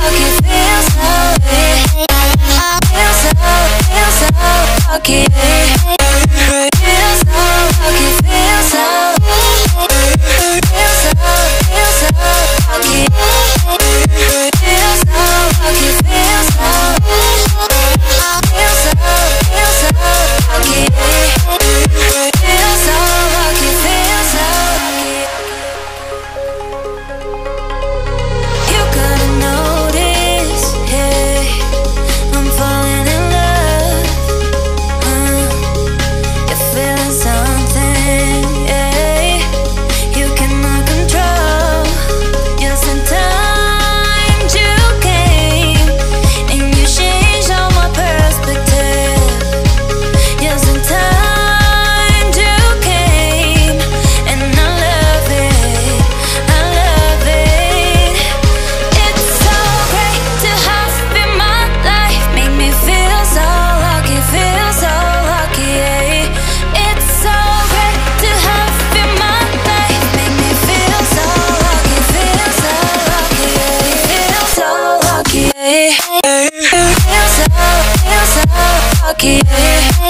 so Get.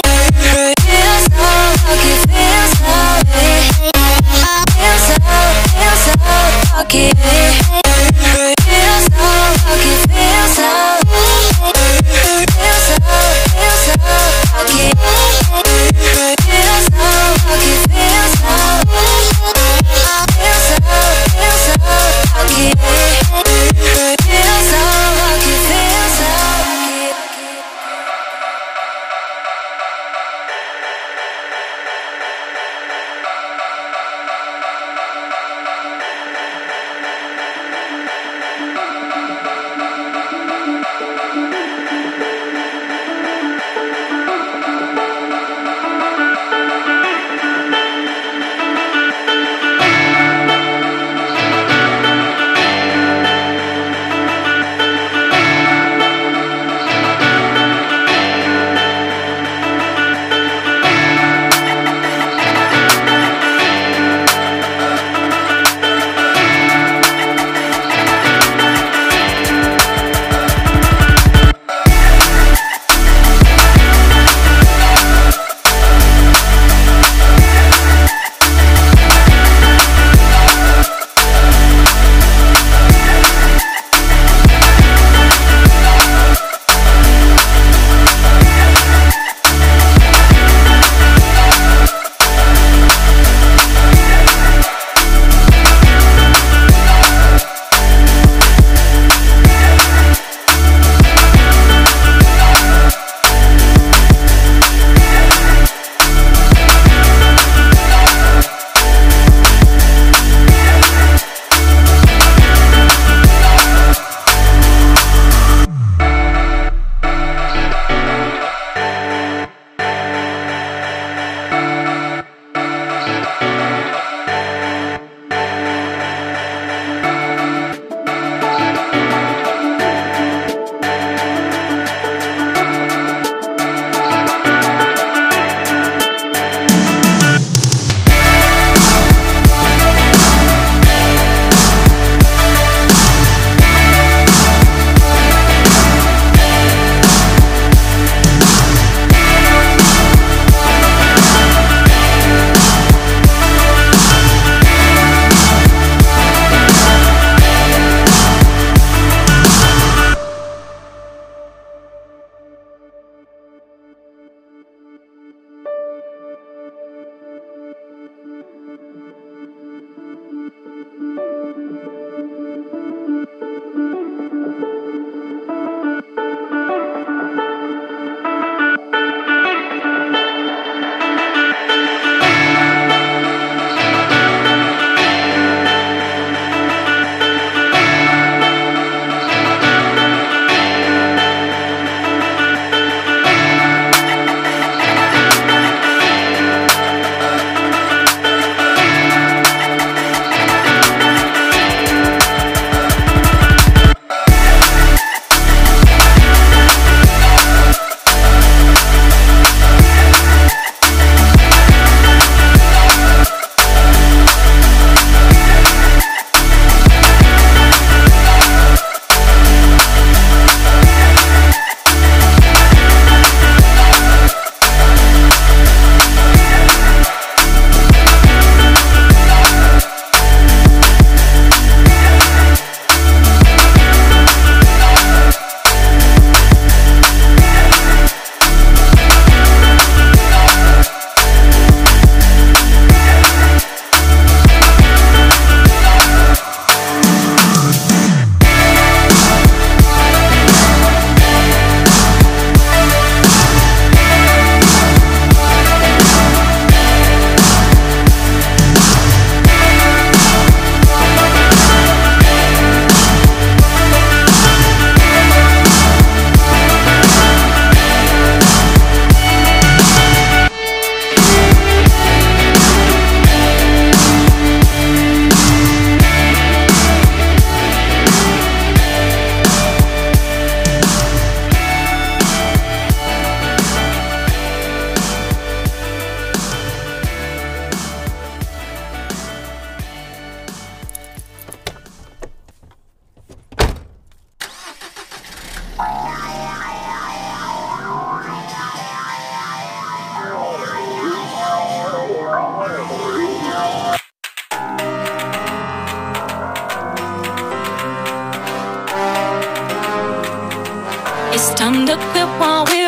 I'm the good one.